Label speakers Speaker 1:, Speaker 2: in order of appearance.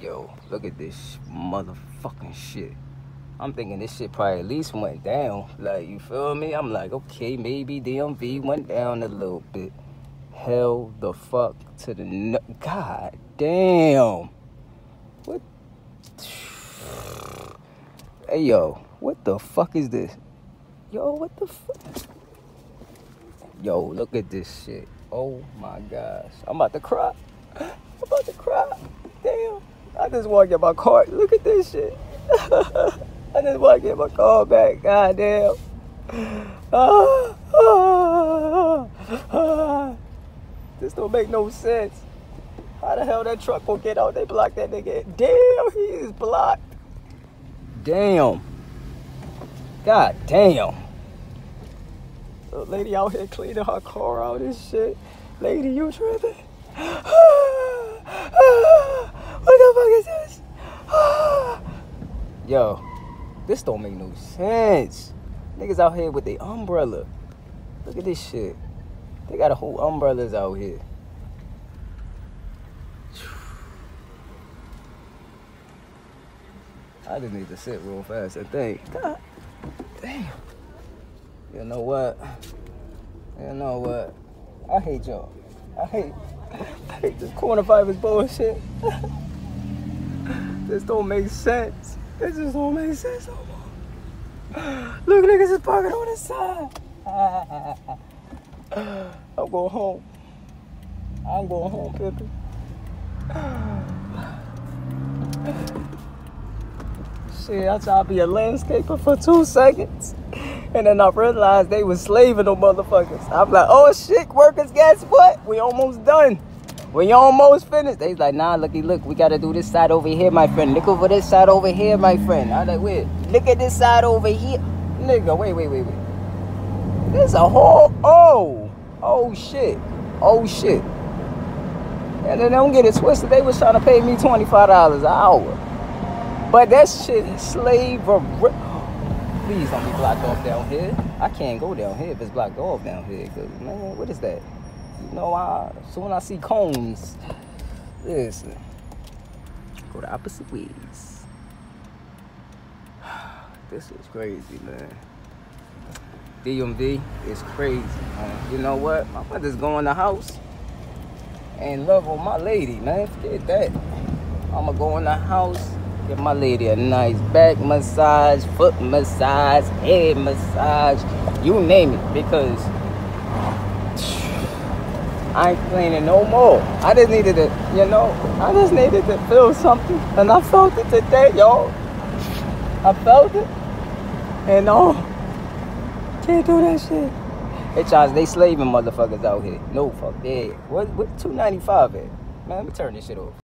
Speaker 1: Yo, look at this motherfucking shit. I'm thinking this shit probably at least went down. Like, you feel me? I'm like, okay, maybe DMV went down a little bit. Hell the fuck to the no- God damn. What? Hey, yo, what the fuck is this? Yo, what the fuck? Yo, look at this shit. Oh my gosh. I'm about to cry. I'm about to cry. Damn. I just want to get my car. Look at this shit. I just want to get my car back. God damn. Ah, ah, ah. This don't make no sense. How the hell that truck gonna get out? They blocked that nigga. Damn, he is blocked. Damn. God damn. The lady out here cleaning her car out and shit. Lady, you tripping? Fuck is this? Yo, this don't make no sense. Niggas out here with the umbrella. Look at this shit. They got a whole umbrellas out here. I just need to sit real fast and think. God damn. You know what? You know what? I hate y'all. I hate, I hate this coronavirus bullshit. this don't make sense. This just don't make sense no more. Look, niggas is parking on the side. I'm going home. I'm going home, Pippin. Shit, I tried to be a landscaper for two seconds. And then I realized they was slaving them motherfuckers. I'm like, oh shit, workers, guess what? We almost done. We almost finished. They like, nah, looky, look, we gotta do this side over here, my friend. Look over this side over here, my friend. I like, wait, look at this side over here. Nigga, wait, wait, wait, wait. There's a whole, oh, oh shit, oh shit. And then don't get it twisted, they was trying to pay me $25 an hour. But that shit is slavery. Please don't be blocked off down here. I can't go down here if it's blocked off down here. Cause man, what is that? You know, I so when I see cones, listen, go the opposite ways. This is crazy, man. DMV is crazy, man. You know what? I'm about to go in the house and love on my lady, man. Forget that. I'ma go in the house Give my lady a nice back massage, foot massage, head massage, you name it, because I ain't cleaning no more. I just needed to, you know, I just needed to feel something, and I felt it today, y'all. I felt it, and oh, can't do that shit. Hey, Charles, they slaving motherfuckers out here. No fuck, yeah. What, what 295 at? Man, let me turn this shit off.